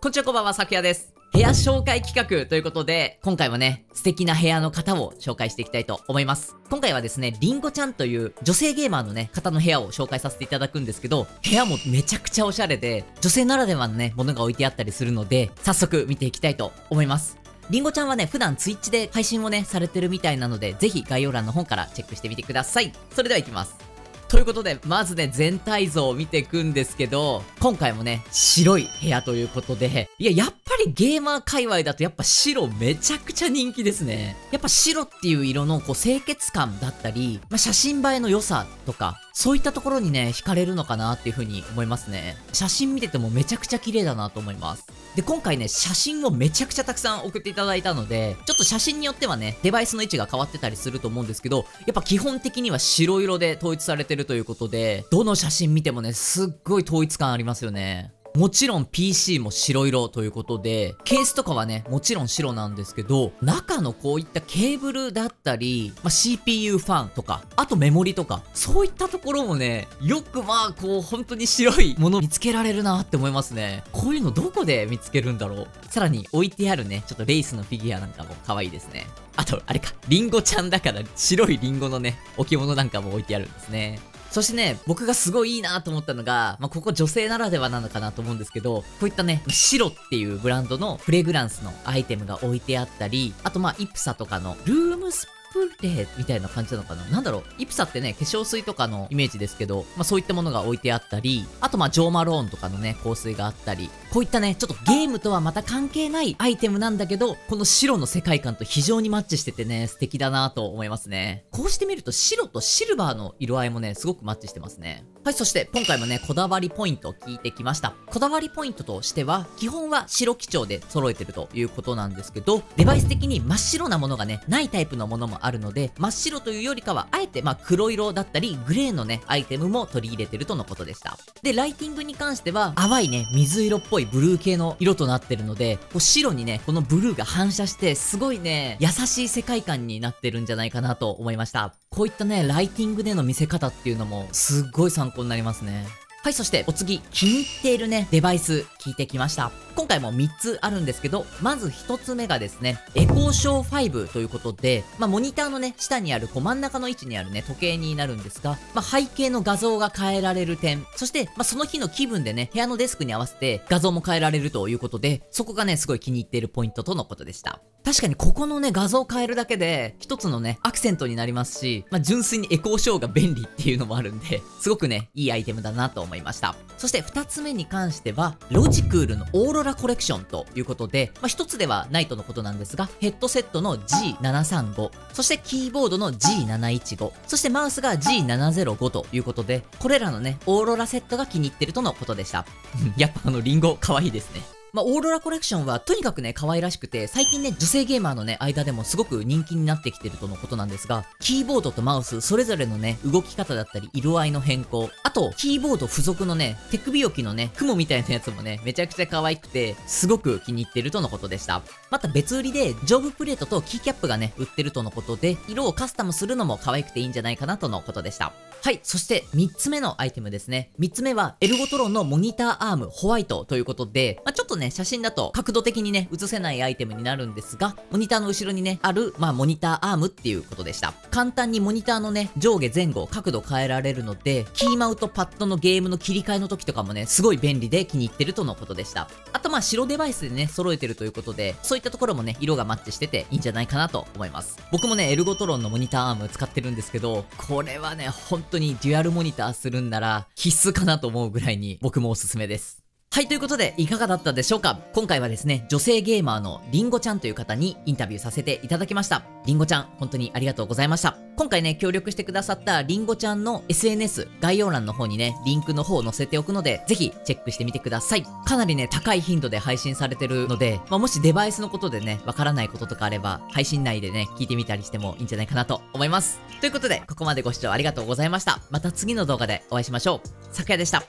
こんにちは、こんばんは、さくやです。部屋紹介企画ということで、今回もね、素敵な部屋の方を紹介していきたいと思います。今回はですね、りんごちゃんという女性ゲーマーのね、方の部屋を紹介させていただくんですけど、部屋もめちゃくちゃおしゃれで、女性ならではのね、ものが置いてあったりするので、早速見ていきたいと思います。りんごちゃんはね、普段ツイッチで配信をね、されてるみたいなので、ぜひ概要欄の方からチェックしてみてください。それでは行きます。ということで、まずね、全体像を見ていくんですけど、今回もね、白い部屋ということで、いや、やっぱりゲーマー界隈だとやっぱ白めちゃくちゃ人気ですね。やっぱ白っていう色のこう清潔感だったり、まあ、写真映えの良さとか、そういったところにね、惹かれるのかなっていう風に思いますね。写真見ててもめちゃくちゃ綺麗だなと思います。で、今回ね、写真をめちゃくちゃたくさん送っていただいたので、ちょっと写真によってはね、デバイスの位置が変わってたりすると思うんですけど、やっぱ基本的には白色で統一されてるということで、どの写真見てもね、すっごい統一感ありますよね。もちろん PC も白色ということで、ケースとかはね、もちろん白なんですけど、中のこういったケーブルだったり、まあ、CPU ファンとか、あとメモリとか、そういったところもね、よくまあ、こう、本当に白いもの見つけられるなって思いますね。こういうのどこで見つけるんだろう。さらに置いてあるね、ちょっとレースのフィギュアなんかも可愛いですね。あと、あれか、リンゴちゃんだから白いリンゴのね、置物なんかも置いてあるんですね。そしてね、僕がすごいいいなと思ったのが、まあ、ここ女性ならではなのかなと思うんですけど、こういったね、白っていうブランドのフレグランスのアイテムが置いてあったり、あとまあ、イプサとかのルームスプレーみたいな感じなのかな？なんだろう？イプサってね、化粧水とかのイメージですけど、まあそういったものが置いてあったり、あとまあジョーマローンとかのね、香水があったり、こういったね、ちょっとゲームとはまた関係ないアイテムなんだけど、この白の世界観と非常にマッチしててね、素敵だなと思いますね。こうしてみると白とシルバーの色合いもね、すごくマッチしてますね。はい、そして今回もね、こだわりポイントを聞いてきました。こだわりポイントとしては、基本は白基調で揃えてるということなんですけど、デバイス的に真っ白なものがね、ないタイプのものもあるので、真っ白というよりかは、あえてまあ黒色だったり、グレーのね、アイテムも取り入れてるとのことでした。で、ライティングに関しては、淡いね、水色っぽいいブルー系の色となってるので、こう白にね、このブルーが反射して、すごいね、優しい世界観になってるんじゃないかなと思いました。こういったね、ライティングでの見せ方っていうのも、すっごい参考になりますね。はい、そしてお次、気に入っているね、デバイス聞いてきました。今回も3つあるんですけど、まず1つ目がですね、エコーショー5ということで、まあ、モニターのね、下にある、こう真ん中の位置にあるね、時計になるんですが、まあ、背景の画像が変えられる点、そして、まあ、その日の気分でね、部屋のデスクに合わせて画像も変えられるということで、そこがね、すごい気に入っているポイントとのことでした。確かにここのね、画像を変えるだけで、一つのね、アクセントになりますし、まあ、純粋にエコーショーが便利っていうのもあるんで、すごくね、いいアイテムだなと思いました。そして二つ目に関しては、ロチクールのオーロラコレクションということで、まあ、一つではないとのことなんですが、ヘッドセットの G735、そしてキーボードの G715、そしてマウスが G705 ということで、これらのね、オーロラセットが気に入ってるとのことでした。やっぱあの、リンゴ、可愛いですね。まあ、オーロラコレクションはとにかくね、可愛らしくて、最近ね、女性ゲーマーのね、間でもすごく人気になってきてるとのことなんですが、キーボードとマウス、それぞれのね、動き方だったり、色合いの変更、あと、キーボード付属のね、手首置きのね、雲みたいなやつもね、めちゃくちゃ可愛くて、すごく気に入ってるとのことでした。また別売りで、上部プレートとキーキャップがね、売ってるとのことで、色をカスタムするのも可愛くていいんじゃないかなとのことでした。はい、そして3つ目のアイテムですね。3つ目は、エルゴトロンのモニターアームホワイトということで、まあ、ちょっとね、ね写真だと角度的にね、映せないアイテムになるんですが、モニターの後ろにね、ある、まあ、モニターアームっていうことでした。簡単にモニターのね、上下前後、角度変えられるので、キーマウとパッドのゲームの切り替えの時とかもね、すごい便利で気に入ってるとのことでした。あとまあ、白デバイスでね、揃えてるということで、そういったところもね、色がマッチしてていいんじゃないかなと思います。僕もね、エルゴトロンのモニターアーム使ってるんですけど、これはね、本当にデュアルモニターするんなら、必須かなと思うぐらいに、僕もおすすめです。はい、ということで、いかがだったでしょうか？今回はですね、女性ゲーマーのりんごちゃんという方にインタビューさせていただきました。りんごちゃん、本当にありがとうございました。今回ね、協力してくださったりんごちゃんの SNS、概要欄の方にね、リンクの方を載せておくので、ぜひチェックしてみてください。かなりね、高い頻度で配信されてるので、まあ、もしデバイスのことでね、わからないこととかあれば、配信内でね、聞いてみたりしてもいいんじゃないかなと思います。ということで、ここまでご視聴ありがとうございました。また次の動画でお会いしましょう。さくやでした。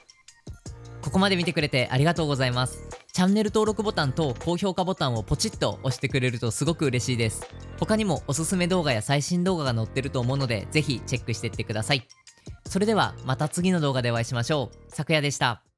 ここまで見てくれてありがとうございます。チャンネル登録ボタンと高評価ボタンをポチッと押してくれるとすごく嬉しいです。他にもおすすめ動画や最新動画が載ってると思うので、ぜひチェックしていってください。それではまた次の動画でお会いしましょう。昨夜でした。